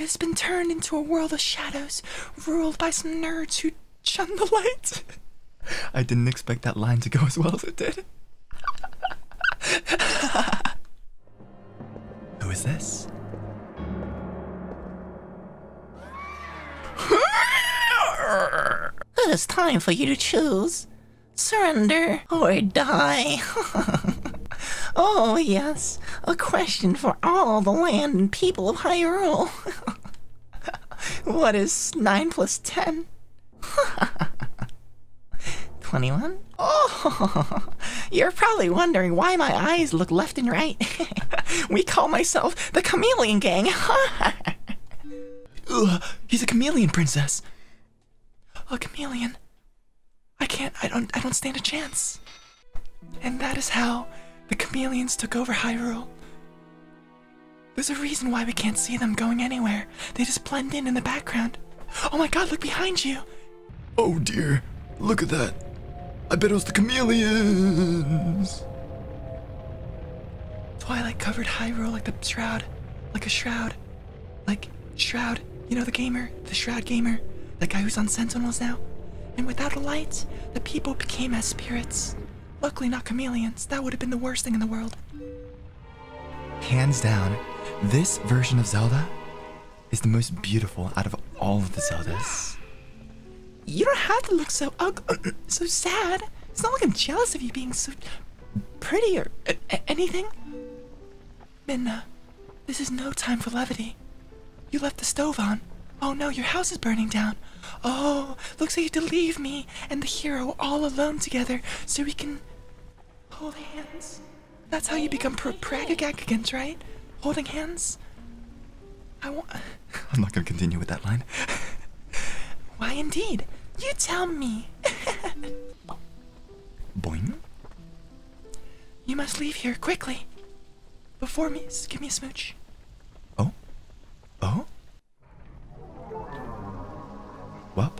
It has been turned into a world of shadows, ruled by some nerds who shun the light. I didn't expect that line to go as well as it did. Who is this? It is time for you to choose. Surrender or die. oh, yes. A question for all the land and people of Hyrule. what is 9 plus 10? 21? Oh, you're probably wondering why my eyes look left and right. we call myself the Chameleon Gang. Ugh, he's a chameleon princess. A chameleon. I can't. I don't. I don't stand a chance. And that is how the chameleons took over Hyrule. There's a reason why we can't see them going anywhere. They just blend in in the background. Oh my God! Look behind you. Oh dear! Look at that. I bet it was the chameleons. Twilight covered Hyrule like the shroud, like a shroud, like Shroud. You know the gamer, the Shroud gamer, the guy who's on Sentinels now. And without a light, the people became as spirits. Luckily, not chameleons. That would have been the worst thing in the world. Hands down, this version of Zelda is the most beautiful out of all of the Zeldas. You don't have to look so ugly, so sad. It's not like I'm jealous of you being so pretty or uh, anything. Midna, this is no time for levity. You left the stove on. Oh no, your house is burning down. Oh, looks like you have to leave me and the hero all alone together so we can hold hands. That's how you become pro right? Holding hands? I want. I'm not gonna continue with that line. Why indeed? You tell me. Boing. You must leave here quickly. Before me, give me a smooch. Oh? Oh? Well,